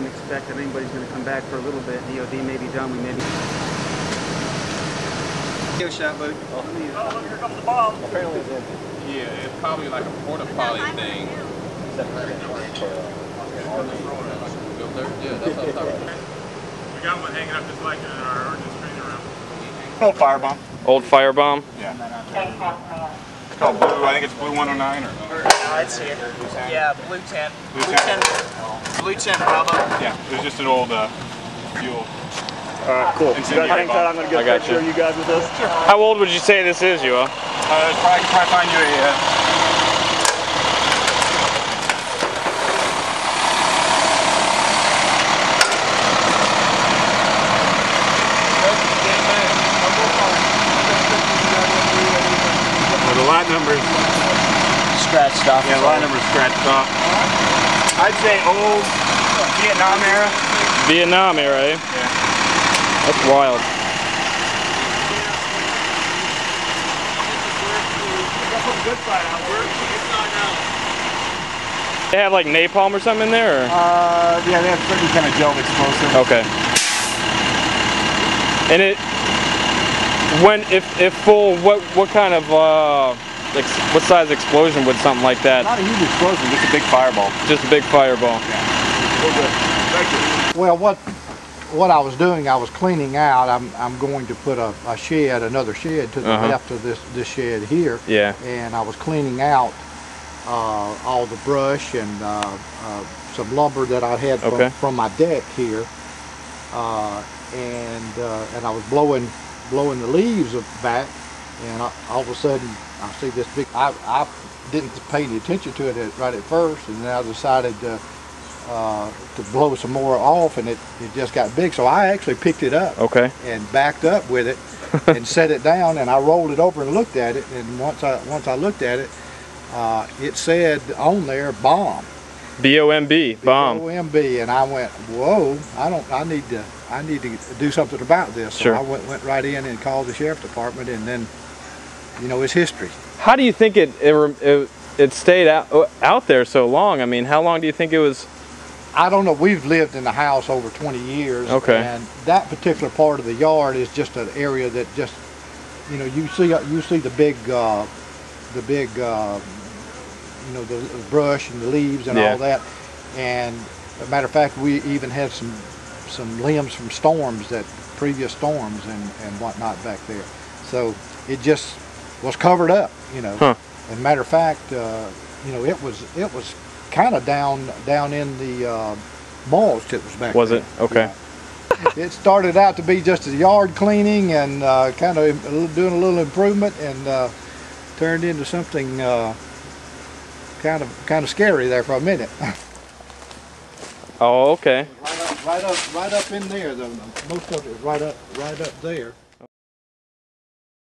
wouldn't expect that anybody's going to come back for a little bit. DOD may be done. We may be. Video shot, buddy. Oh, look, oh, here comes the bomb. Yeah, it's probably like a porta potty thing. Yeah, that's what I'm talking about. We got one hanging up just like in our urgent screening room. Old firebomb. Old firebomb. Yeah. It's called blue. I think it's blue 109 or. I see it. Yeah, blue 10. Blue Blue 10. 10. Blue 10 Bravo. Yeah. It was just an old uh, fuel. Alright, cool. You guys hang tight, I'm gonna I got you. you guys with us. How old would you say this is, you? Uh, probably, probably find you a. Uh, number's Scratched off. yeah, lot of number's scratched off. I'd say old Vietnam era. Vietnam era, eh? Yeah. That's wild. They have like napalm or something in there? Or? Uh, yeah, they have certain kind of gel explosive. Okay. And it, when if if full, what what kind of uh, ex, what size explosion would something like that? Not a huge explosion, just a big fireball. Just a big fireball. Yeah. Well, what what I was doing, I was cleaning out. I'm I'm going to put a, a shed, another shed to the Uh-huh. left of this this shed here, Yeah. and I was cleaning out uh, all the brush and uh, uh, some lumber that I had from, Okay. from my deck here, uh, and uh, and I was blowing blowing the leaves of- back, and I, all of a sudden I see this big. I I didn't pay any attention to it at, right at first, and then I decided. Uh, uh, to blow some more off and it, it just got big so I actually picked it up Okay. and backed up with it and set it down and I rolled it over and looked at it and once I once I looked at it uh, it said on there bomb B O M B. Bomb. OMB and I went whoa I don't I need to I need to do something about this so Sure. I went, went right in and called the sheriff's department and then you know it's history How do you think it it it, it stayed out out there so long? I mean, how long do you think it was? I don't know. We've lived in the house over 20 years. Okay. And that particular part of the yard is just an area that just, you know, you see you see the big, uh, the big, uh, you know, the brush and the leaves and Yeah. all that. And a matter of fact, we even had some some limbs from storms that previous storms and and whatnot back there. So it just was covered up, you know. Huh. As a matter of fact, uh, you know, it was it was kind of down down in the uh, mulch. It was back. Was there. it? Okay. Yeah. It started out to be just a yard cleaning and uh, kind of doing a little improvement, and uh, turned into something uh, kind of kind of scary there for a minute. Oh, okay. right up, right up, right up in there. The most of it is right up, right up there.